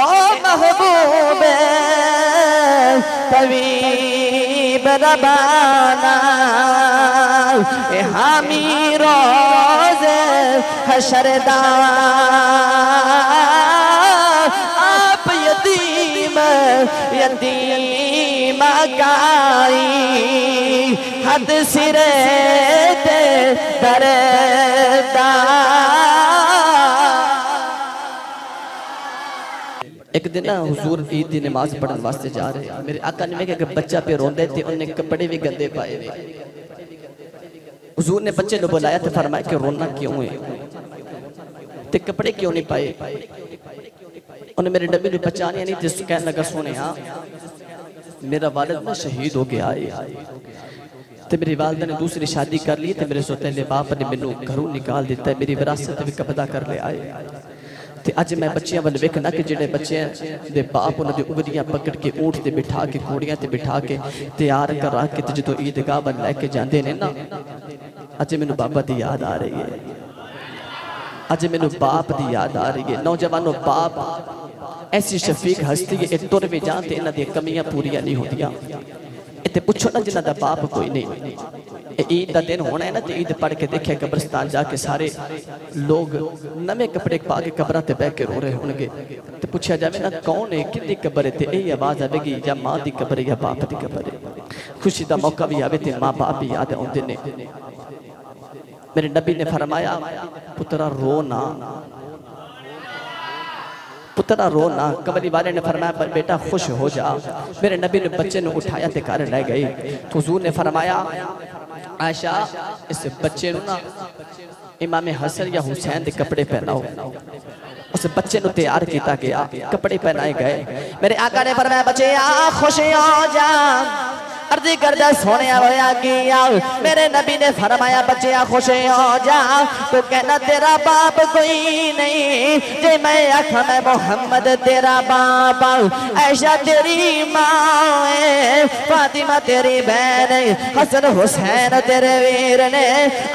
ओ महबूब तवीब रबाना हामी रोज हशरदा आप यतीम यतीम गाई हद सिरे ते दरदा एक दिन ना हजूर ईद की नमाज़ पढ़ने वास्ते जा रहे मेरे आका ने मैं बच्चा पे रोंदे थे उन्हें कपड़े भी गंदे पाए। हजूर ने बच्चे को बुलाया तो फरमाया कि रोना क्यों है? ते कपड़े क्यों नहीं पाए? उन्हें मेरे डब्बे ने पहचानिया नहीं जिस कह लगा सुने मेरा वालद ना शहीद हो गया है। तो मेरी वालदा ने दूसरी शादी कर ली तो मेरे सोते बाप ने मैनू घरों निकाल दिता, मेरी विरासत भी कब्जा कर लिया आए ਤੇ ਅੱਜ ਮੈਂ ਬੱਚਿਆਂ ਵੱਲ ਵੇਖਣਾ ਕਿ ਜਿਹੜੇ ਬੱਚੇ ਦੇ ਬਾਪ ਉਹਨਾਂ ਦੀ ਉਗਲੀਆਂ ਪਕੜ ਕੇ ਊਂਠ ਤੇ ਬਿਠਾ ਕੇ ਘੋੜੀਆਂ ਤੇ ਬਿਠਾ ਕੇ ਤਿਆਰ ਕਰਾ ਕੇ ਤੇ ਜਦੋਂ ਈਦਗਾਹ ਵੱਲ ਲੈ ਕੇ ਜਾਂਦੇ ਨੇ ਨਾ ਅੱਜ ਮੈਨੂੰ ਬਾਬਾ ਦੀ ਯਾਦ ਆ ਰਹੀ ਹੈ ਅੱਜ ਮੈਨੂੰ ਬਾਪ ਦੀ ਯਾਦ ਆ ਰਹੀ ਹੈ ਨੌਜਵਾਨੋ ਬਾਪ ਐਸੀ ਸ਼ਫੀਕ ਹਸਤੀ ਹੈ ਇਹ ਤੁਰ ਵੀ ਜਾਣ ਤੇ ਇਹਨਾਂ ਦੀਆਂ ਕਮੀਆਂ ਪੂਰੀਆਂ ਨਹੀਂ ਹੁੰਦੀਆਂ ਇੱਥੇ ਪੁੱਛੋ ਨਾ ਜਿਨ੍ਹਾਂ ਦਾ ईद का दिन होना है ना तो ईद पढ़ के देखे, कब्रस्तान जाके सारे लोग नवे कपड़े पा के कबर से बह के रो रहे हो तो पूछा जाए ना, कौन है कि कबर है? तो यही आवाज़ आएगी या माँ की कबर या बाप की कबर है? खुशी का मौका भी आवे तो माँ बाप भी याद आते ने। मेरे नबी ने फरमाया, पुत्रा, रो ना। पुत्रा, रो ना। कबरी वाले ने फरमाया, पर बेटा, खुश हो जा। मेरे नबी ने बच्चे ने उठाया तो घर रह गई हजूर ने फरमाया आयशा, इस बच्चे ना इमाम हसन या हुसैन के कपड़े पहनाओ। उस बच्चे को तैयार किया गया, कपड़े पहनाए गए। मेरे आका ने फरमाया, बच्चे, आ खुश हो जा अर्जी कर करदा सोने होया किया मेरे नबी ने फरमाया बच्चे खुश हो जा तो कहना, तेरा बाप कोई नहीं। जे मैं आख, मैं मोहम्मद, तेरा बाप ऐशा तेरी माँ है, फातिमा तेरी बहन हसन हुसैन तेरे वीर ने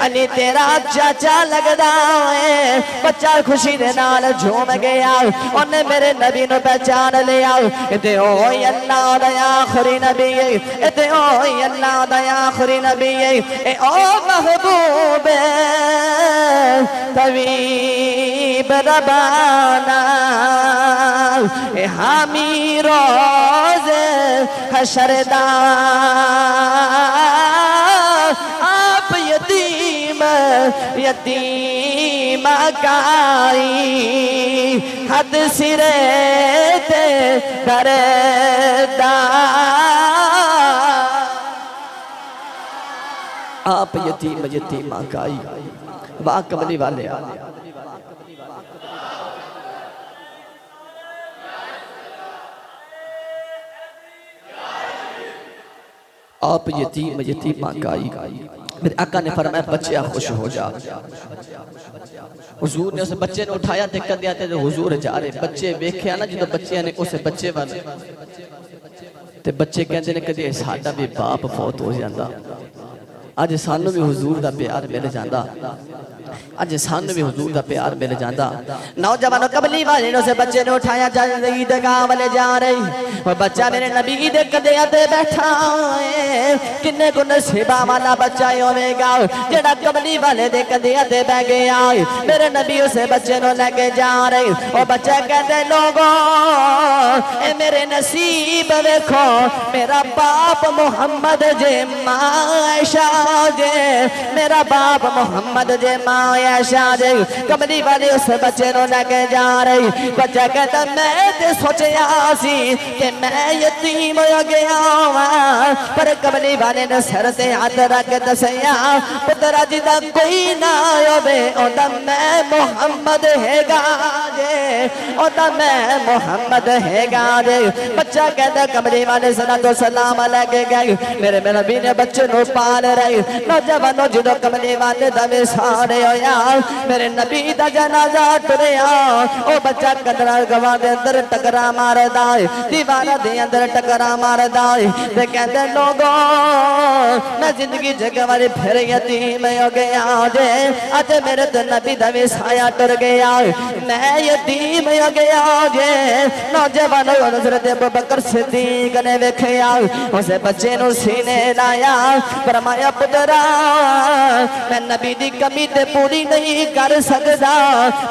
अली तेरा चाचा लगदा है। बच्चा खुशी दे नाल झूम गया उन्हें मेरे नबी नु पहचान लिया ते ओ अल्लाह दा आखिरी नबी ते ओ अल्लाह दा आखिरी नबी ए ओ महबूब तवीब रबाना ए हामी रोज हशरदा आप यतीम यतीम गाई हद सिरे ते दरदा आप यतीम, यतीमा गाई वाह कमली वाले आप यतीम, यतीमा गाई मेरे आका ने फरमाया, बच्चे खुश हो जा। हुजूर ने उस बच्चे ने उठाया ते कंदिया ते हुजूर जा रहे। बच्चे वेख्या ना जो बच्चे ने उस बच्चे वाले। ते बच्चे कहते ने, कदे साडा भी बाप फौत हो जाता ਅੱਜ ਸਾਨੂੰ ਵੀ ਹਜ਼ੂਰ ਦਾ ਪਿਆਰ ਮਿਲ ਜਾਂਦਾ ਅੱਜ ਸਾਨੂੰ ਵੀ ਹਜ਼ੂਰ ਦਾ ਪਿਆਰ ਮਿਲ ਜਾਂਦਾ ਨੌਜਵਾਨੋ ਕਬਲੀ ਵਾਲੇ ਨੇ ਉਸ ਬੱਚੇ ਨੂੰ ਉਠਾਇਆ ਜ਼ਿੰਦਗੀ ਦੇ ਗਾਂ ਵਾਲੇ ਜਾ ਰਹੀ ਉਹ ਬੱਚਾ ਮੇਰੇ ਨਬੀ ਦੇ ਕਦਿਆਂ ਤੇ ਬੈਠਾ ਏ ਕਿੰਨੇ ਗੁ ਨਸੀਬਾਂ ਵਾਲਾ ਬੱਚਾ ਹੋਵੇਗਾ ਜਿਹੜਾ ਕਬਲੀ ਵਾਲੇ ਦੇ ਕਦਿਆਂ ਤੇ ਬਹਿ ਗਿਆ ਮੇਰੇ ਨਬੀ ਉਸੇ ਬੱਚੇ ਨੂੰ ਲੈ ਕੇ ਜਾ ਰਹੀ ਉਹ ਬੱਚਾ ਕਹਿੰਦੇ ਲੋਗੋ मेरे नसीब, देखो, मेरा बाप मोहम्मद जे माशा जे। मेरा बाप मोहम्मद जे माशा जे। कमरी वाली उस बच्चे नो लगे जा रही। बच्चा कहता, मैं तो सोचया सी कि मैं यतीम हो गया पर कमरी वाले ने सर से हाथ रख दसया, पुत्र जी का कोई ना मोहम्मद मैं मोहम्मद है हैगा जे। बच्चा कहता कमरे वाले सना तो सलाम लगे गए। मेरे मेरे नबी ने बच्चे पाल रहे। नौजवानों जो कमरे वाले दवे सारे होया। मेरे नबी दा जनाजा टुरिया। ओ बच्चा कदरा गवा दे अंदर टकरा मारदा है। दीवारा दे अंदर टकरा मारदा है। ते कहंदे, लोगो, मैं ज़िंदगी वाले फिर यतीम हो गया जे। अज मेरे तो नबी दवे साया टुर गया मैं यतीम हो गया जे। नौजवान हज़रत अबू बकर सिद्दीक ने वेखया उस बच्चे सीने लाया। फरमाया पुत्रा, मैं नबी दी कमी ते पूरी नहीं कर सकदा।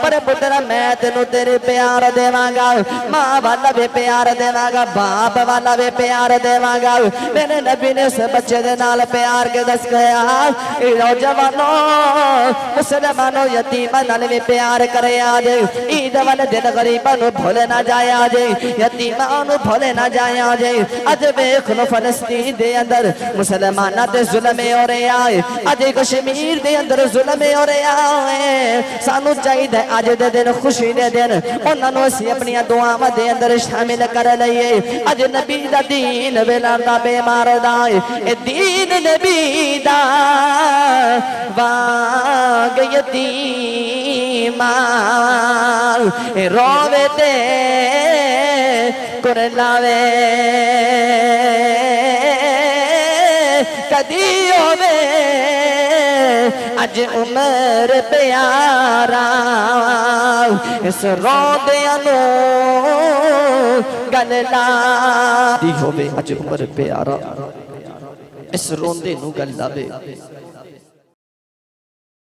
पर पुत्रा, मैं तेनु तेरे प्यार देवांगा। माँ वाला भी प्यार देवांगा। बाप वाला भी प्यार देवांगा। मेरे नबी ने उस बच्चे प्यार के दस गया। नौजवानों मुसलमानों, यतीमा, नाल भी प्यार करे आज। ईद वाले दिन गरीबां नु भूल ना जाए आज। यतीमा नु भूल ना जाए आज। अज वेख लो फलस्तीन दे अंदर, मुसलमाना ते जुल्म हो रहा है। अज कश्मीर दे अंदर जुल्म हो रहा है। सानू चाहिए अज दे दिन, खुशी दे दिन। उन्होंने असं अपन दुआव दे अंदर शामिल कर लीए। अज नबी दा दीन वेलांदा बेमार दा। ए दीन नबी दा वाग यतीमा ए रोवे ते कुर लावे कदी होवे अज उम्र प्यारा इस रोंदियाँ नु गल ला होवे अज उम्र प्यारा इस रोंदे गल लावे